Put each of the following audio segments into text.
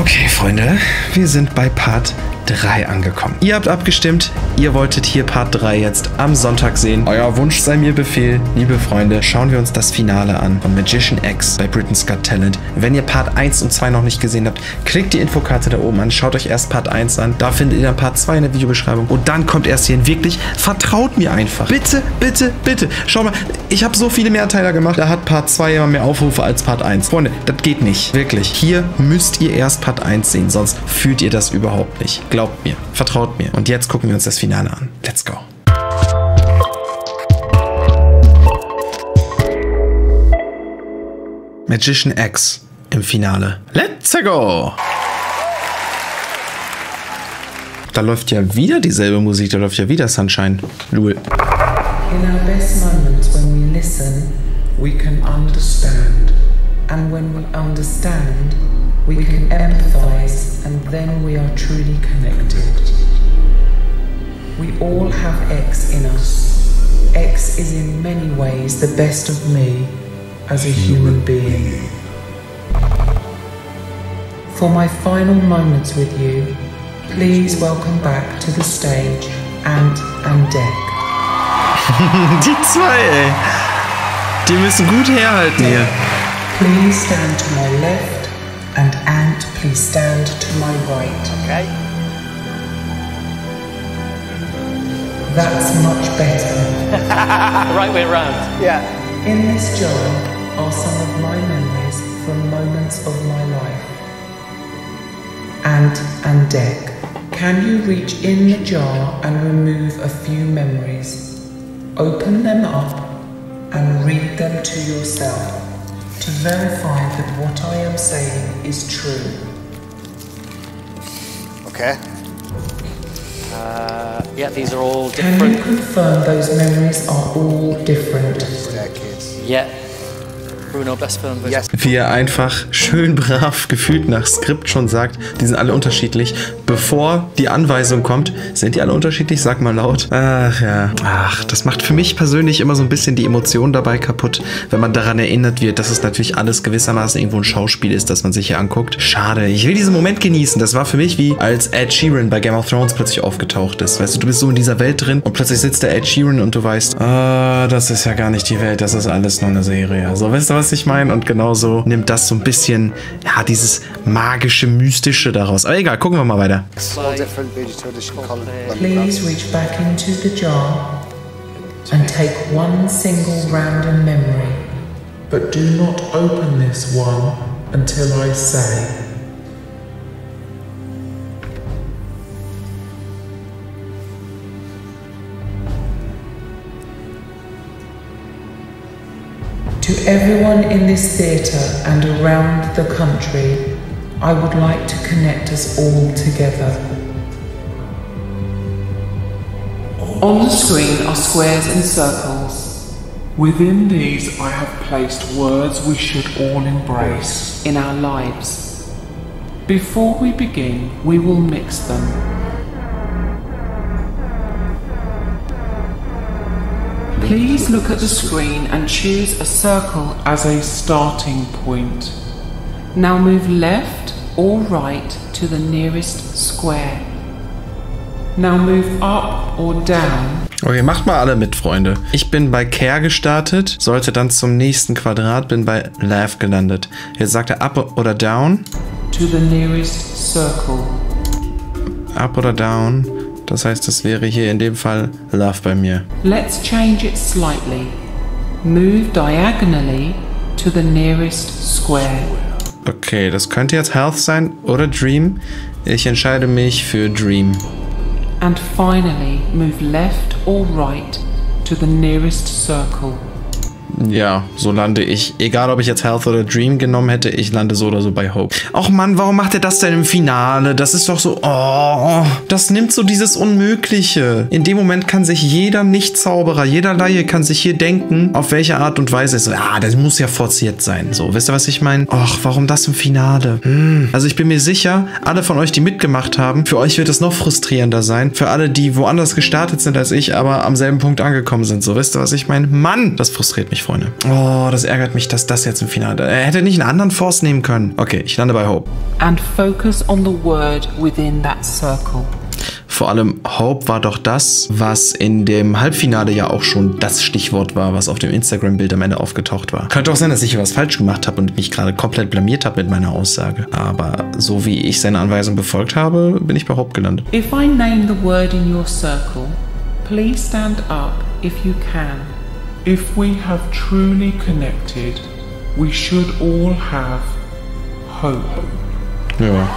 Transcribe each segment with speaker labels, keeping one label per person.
Speaker 1: Okay, Freunde, wir sind bei Part 3 angekommen. Ihr habt abgestimmt, ihr wolltet hier Part 3 jetzt am Sonntag sehen. Euer Wunsch sei mir Befehl. Liebe Freunde, schauen wir uns das Finale an von Magician X bei Britain's Got Talent. Wenn ihr Part 1 und 2 noch nicht gesehen habt, klickt die Infokarte da oben an, schaut euch erst Part 1 an, da findet ihr dann Part 2 in der Videobeschreibung und dann kommt erst hier Wirklich, vertraut mir einfach. Bitte, bitte, bitte. Schau mal, ich habe so viele Mehrteiler gemacht, da hat Part 2 immer mehr Aufrufe als Part 1. Freunde, das geht nicht. Wirklich. Hier müsst ihr erst Part 1 sehen, sonst fühlt ihr das überhaupt nicht. Glaubt mir, vertraut mir. Und jetzt gucken wir uns das Finale an. Let's go. Magician X im Finale. Let's go! Da läuft ja wieder dieselbe Musik, da läuft ja wieder Sunshine. Lul.
Speaker 2: In our best moments when we listen, we can understand. And when we understand, we can empathize, and then we are truly connected. We all have X in us. X is in many ways the best of me as a human being. For my final moments with you, please welcome back to the stage Ant and Deck.
Speaker 1: Die zwei, ey. Die müssen gut herhalten hier.
Speaker 2: Please stand to my left, and Ant, please stand to my right.
Speaker 3: Okay.
Speaker 2: That's much better.
Speaker 3: right way around. Yeah.
Speaker 2: In this jar are some of my memories from moments of my life. Ant and Deck, can you reach in the jar and remove a few memories? Open them up and read them to yourself to verify that what I am saying is true.
Speaker 3: Okay. Uh, yeah, these are all
Speaker 2: Can you confirm those memories are all different?
Speaker 3: Decades. Yeah.
Speaker 1: Wie er einfach schön brav gefühlt nach Skript schon sagt, die sind alle unterschiedlich. Bevor die Anweisung kommt, sind die alle unterschiedlich? Sag mal laut. Ach ja. Ach, das macht für mich persönlich immer so ein bisschen die Emotion dabei kaputt, wenn man daran erinnert wird, dass es natürlich alles gewissermaßen irgendwo ein Schauspiel ist, das man sich hier anguckt. Schade. Ich will diesen Moment genießen. Das war für mich wie als Ed Sheeran bei Game of Thrones plötzlich aufgetaucht ist. Weißt du, du bist so in dieser Welt drin und plötzlich sitzt der Ed Sheeran und du weißt, ah, das ist ja gar nicht die Welt, das ist alles nur eine Serie. Also, weißt du, was ich meine? Und genauso nimmt das so ein bisschen, ja, dieses magische, mystische daraus. Aber egal, gucken wir mal weiter.
Speaker 2: Please reach back into the jar and take one single random memory, but do not open this one until I say. To everyone in this theatre and around the country, I would like to connect us all together. On the screen are squares and circles.
Speaker 4: Within these, I have placed words we should all embrace.
Speaker 2: in our lives.
Speaker 4: Before we begin, we will mix them. Please look at the screen and choose a circle as a starting point.
Speaker 2: Now move left or right to the nearest square.
Speaker 4: Now move up or down.
Speaker 1: Okay, macht mal alle mit, Freunde. Ich bin bei Care gestartet, sollte dann zum nächsten Quadrat, bin bei Laugh gelandet. Jetzt sagt er Up oder Down.
Speaker 2: To the nearest circle.
Speaker 1: Up oder Down. Das heißt, das wäre hier in dem Fall Love bei mir.
Speaker 2: Let's change it slightly. Move diagonally to the nearest square.
Speaker 1: Okay, das könnte jetzt Health sein oder Dream. Ich entscheide mich für Dream.
Speaker 2: And finally, move left or right to the nearest circle.
Speaker 1: Ja, so lande ich. Egal, ob ich jetzt Health oder Dream genommen hätte, ich lande so oder so bei Hope. Och Mann, warum macht er das denn im Finale? Das ist doch so, oh, das nimmt so dieses Unmögliche. In dem Moment kann sich jeder Nicht-Zauberer, jeder Laie kann sich hier denken, auf welche Art und Weise es, ah, das muss ja forciert sein. So, wisst ihr, was ich meine? Och, warum das im Finale? Hm. Also ich bin mir sicher, alle von euch, die mitgemacht haben, für euch wird es noch frustrierender sein. Für alle, die woanders gestartet sind als ich, aber am selben Punkt angekommen sind. So, wisst ihr, was ich meine? Mann, das frustriert mich, Freunde. Freunde. Oh, das ärgert mich, dass das jetzt im Finale. Er hätte nicht einen anderen Force nehmen können. Okay, ich lande bei Hope.
Speaker 4: And focus on the word within that circle.
Speaker 1: Vor allem Hope war doch das, was in dem Halbfinale ja auch schon das Stichwort war, was auf dem Instagram-Bild am Ende aufgetaucht war. Könnte auch sein, dass ich hier was falsch gemacht habe und mich gerade komplett blamiert habe mit meiner Aussage. Aber so wie ich seine Anweisung befolgt habe, bin ich bei Hope gelandet.
Speaker 4: If I name the word in your circle, please stand up if you can. If we have truly connected, we should all have hope.
Speaker 1: Ja.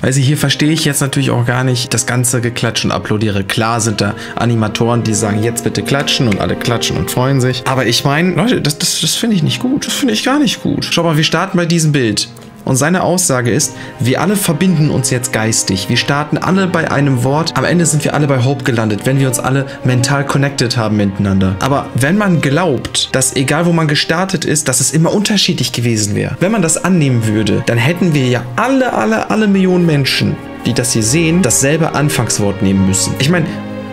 Speaker 1: Also hier verstehe ich jetzt natürlich auch gar nicht das ganze Geklatsch und applaudiere. Klar sind da Animatoren, die sagen, jetzt bitte klatschen und alle klatschen und freuen sich. Aber ich meine, Leute, das, das, das finde ich nicht gut. Das finde ich gar nicht gut. Schau mal, wir starten bei diesem Bild. Und seine Aussage ist, wir alle verbinden uns jetzt geistig. Wir starten alle bei einem Wort. Am Ende sind wir alle bei Hope gelandet, wenn wir uns alle mental connected haben miteinander. Aber wenn man glaubt, dass egal wo man gestartet ist, dass es immer unterschiedlich gewesen wäre, wenn man das annehmen würde, dann hätten wir ja alle, alle, alle Millionen Menschen, die das hier sehen, dasselbe Anfangswort nehmen müssen. Ich meine,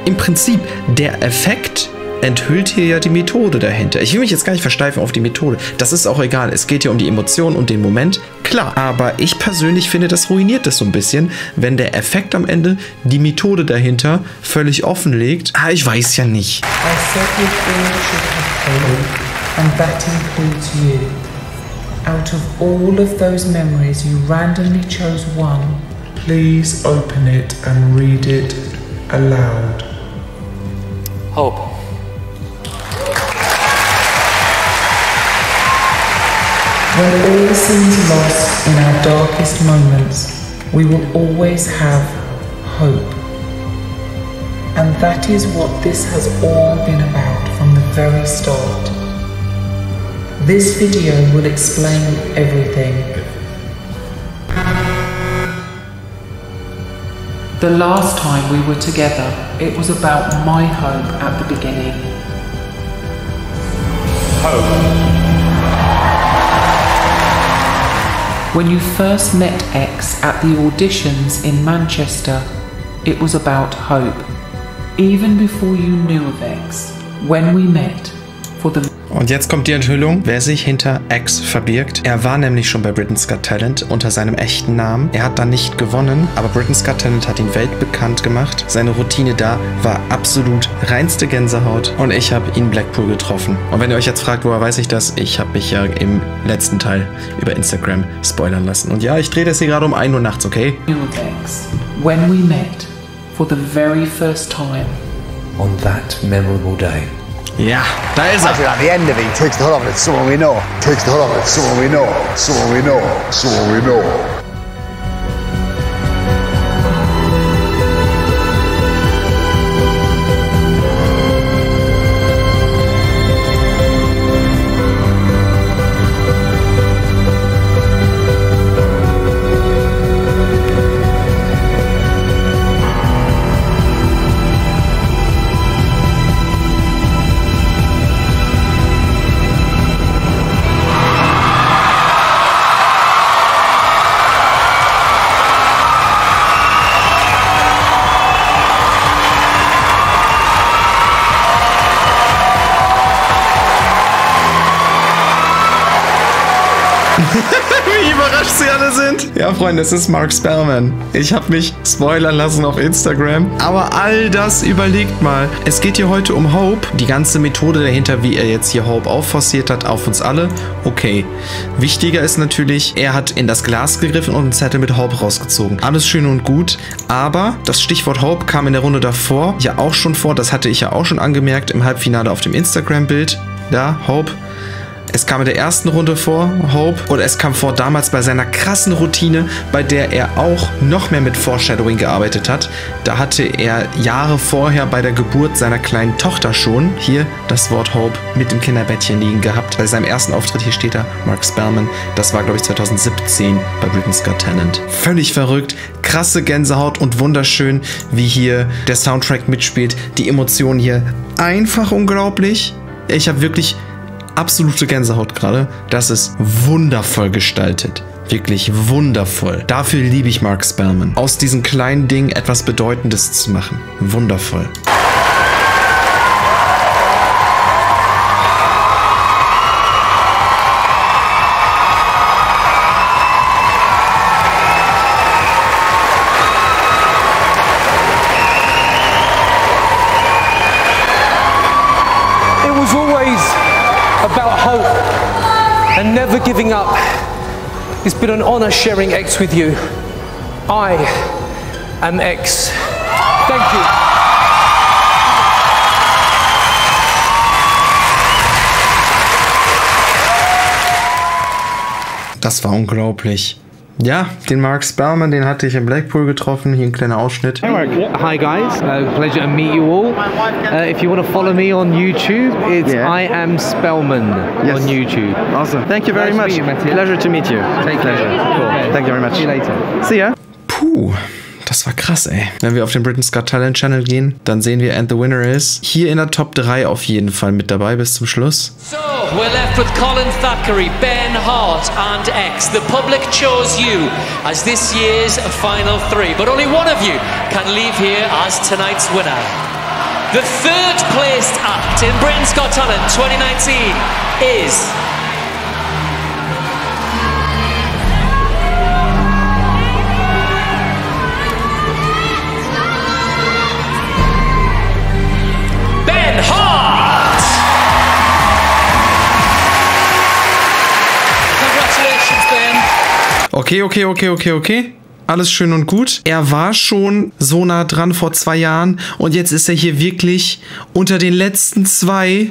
Speaker 1: im Prinzip, der Effekt enthüllt hier ja die Methode dahinter. Ich will mich jetzt gar nicht versteifen auf die Methode. Das ist auch egal. Es geht ja um die Emotion und den Moment. Klar, aber ich persönlich finde, das ruiniert das so ein bisschen, wenn der Effekt am Ende die Methode dahinter völlig offenlegt. Ah, ich weiß ja nicht.
Speaker 2: I said all should have hope, and that includes you. Out of all of those memories, you randomly chose one.
Speaker 4: Please open it and read it aloud.
Speaker 3: Hope.
Speaker 2: When all seems lost in our darkest moments, we will always have hope. And that is what this has all been about from the very start. This video will explain everything.
Speaker 4: The last time we were together, it was about my hope at the beginning. Hope. When you first met X at the auditions in Manchester, it was about hope. Even before you knew of X, when we met for the
Speaker 1: Und jetzt kommt die Enthüllung, wer sich hinter X verbirgt. Er war nämlich schon bei Britain's Got Talent unter seinem echten Namen. Er hat da nicht gewonnen, aber Britain's Got Talent hat ihn weltbekannt gemacht. Seine Routine da war absolut reinste Gänsehaut und ich habe ihn Blackpool getroffen. Und wenn ihr euch jetzt fragt, woher weiß ich das? Ich habe mich ja im letzten Teil über Instagram spoilern lassen. Und ja, ich drehe das hier gerade um 1 Uhr nachts, okay?
Speaker 4: X, when we met for the very first time.
Speaker 5: on that memorable day.
Speaker 1: Ja, that is
Speaker 6: Imagine
Speaker 1: er.
Speaker 6: at the end of it, he takes the hood off it, someone we know. Takes the off and it's someone we know. Someone we know. Someone we know.
Speaker 1: Überrascht sie alle sind. Ja, Freunde, es ist Mark Spellman. Ich habe mich spoilern lassen auf Instagram. Aber all das überlegt mal. Es geht hier heute um Hope. Die ganze Methode dahinter, wie er jetzt hier Hope aufforciert hat, auf uns alle. Okay. Wichtiger ist natürlich, er hat in das Glas gegriffen und einen Zettel mit Hope rausgezogen. Alles schön und gut. Aber das Stichwort Hope kam in der Runde davor ja auch schon vor. Das hatte ich ja auch schon angemerkt im Halbfinale auf dem Instagram-Bild. Da, Hope. Es kam in der ersten Runde vor, Hope, und es kam vor damals bei seiner krassen Routine, bei der er auch noch mehr mit Foreshadowing gearbeitet hat. Da hatte er Jahre vorher bei der Geburt seiner kleinen Tochter schon hier das Wort Hope mit dem Kinderbettchen liegen gehabt. Bei seinem ersten Auftritt hier steht er, Mark Spellman. Das war, glaube ich, 2017 bei Britain's Got Talent. Völlig verrückt, krasse Gänsehaut und wunderschön, wie hier der Soundtrack mitspielt. Die Emotionen hier einfach unglaublich. Ich habe wirklich absolute Gänsehaut gerade. Das ist wundervoll gestaltet. Wirklich wundervoll. Dafür liebe ich Mark Spellman. Aus diesem kleinen Ding etwas Bedeutendes zu machen. Wundervoll.
Speaker 5: About hope and never giving up. It's been an honor sharing X with you. I am X. Thank you.
Speaker 1: Das war unglaublich. Ja, den Mark Spellman, den hatte ich in Blackpool getroffen. Hier ein kleiner Ausschnitt.
Speaker 7: Hi guys, uh, pleasure to meet you all. Uh, if you want to follow me on YouTube, it's
Speaker 8: Yeah.
Speaker 7: I am Spellman
Speaker 8: Yes.
Speaker 7: on YouTube.
Speaker 8: Awesome. Thank you very
Speaker 7: Nice to
Speaker 8: much.
Speaker 7: meet you.
Speaker 8: Pleasure to meet you.
Speaker 7: Take
Speaker 8: Pleasure.
Speaker 7: Cool.
Speaker 8: Thank you very much.
Speaker 7: See you later.
Speaker 8: See ya.
Speaker 1: Puh, das war krass, ey. Wenn wir auf den Britain's Got Talent Channel gehen, dann sehen wir And the Winner is hier in der Top 3 auf jeden Fall mit dabei bis zum Schluss.
Speaker 9: So, we're left with Colin Thackeray, Ben Hart, and X. The public chose you as this year's final three, but only one of you can leave here as tonight's winner. The third placed act in Britain's Got Talent 2019 is.
Speaker 1: Okay, okay, okay, okay, okay. Alles schön und gut. Er war schon so nah dran vor zwei Jahren und jetzt ist er hier wirklich unter den letzten zwei.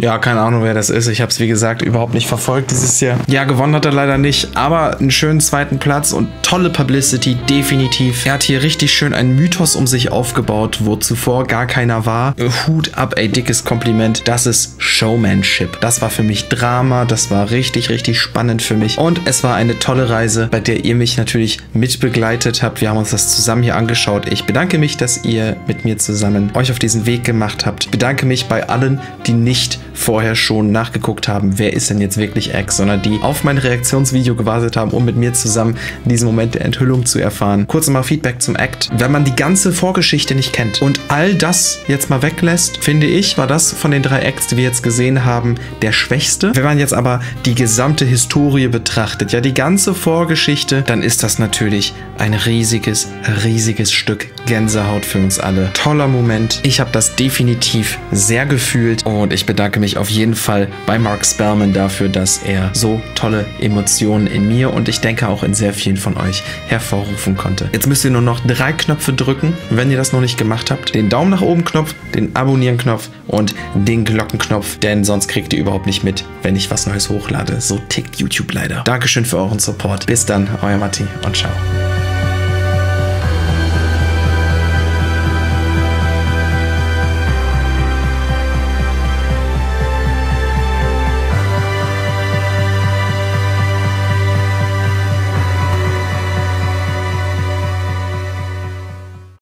Speaker 1: Ja, keine Ahnung, wer das ist. Ich habe es, wie gesagt, überhaupt nicht verfolgt dieses Jahr. Ja, gewonnen hat er leider nicht, aber einen schönen zweiten Platz und tolle Publicity, definitiv. Er hat hier richtig schön einen Mythos um sich aufgebaut, wo zuvor gar keiner war. Hut ab, ey, dickes Kompliment. Das ist Showmanship. Das war für mich Drama, das war richtig, richtig spannend für mich. Und es war eine tolle Reise, bei der ihr mich natürlich mitbegleitet habt. Wir haben uns das zusammen hier angeschaut. Ich bedanke mich, dass ihr mit mir zusammen euch auf diesen Weg gemacht habt. Ich bedanke mich bei allen, die nicht vorher schon nachgeguckt haben, wer ist denn jetzt wirklich X, sondern die auf mein Reaktionsvideo gewartet haben, um mit mir zusammen diesen Moment der Enthüllung zu erfahren. Kurz mal Feedback zum Act. Wenn man die ganze Vorgeschichte nicht kennt und all das jetzt mal weglässt, finde ich, war das von den drei Acts, die wir jetzt gesehen haben, der schwächste. Wenn man jetzt aber die gesamte Historie betrachtet, ja die ganze Vorgeschichte, dann ist das natürlich ein riesiges, riesiges Stück Gänsehaut für uns alle. Toller Moment. Ich habe das definitiv sehr gefühlt und ich bedanke mich auf jeden Fall bei Mark Spellman dafür, dass er so tolle Emotionen in mir und ich denke auch in sehr vielen von euch hervorrufen konnte. Jetzt müsst ihr nur noch drei Knöpfe drücken, wenn ihr das noch nicht gemacht habt. Den Daumen nach oben Knopf, den Abonnieren-Knopf und den Glockenknopf, denn sonst kriegt ihr überhaupt nicht mit, wenn ich was Neues hochlade. So tickt YouTube leider. Dankeschön für euren Support. Bis dann, euer Matti und ciao.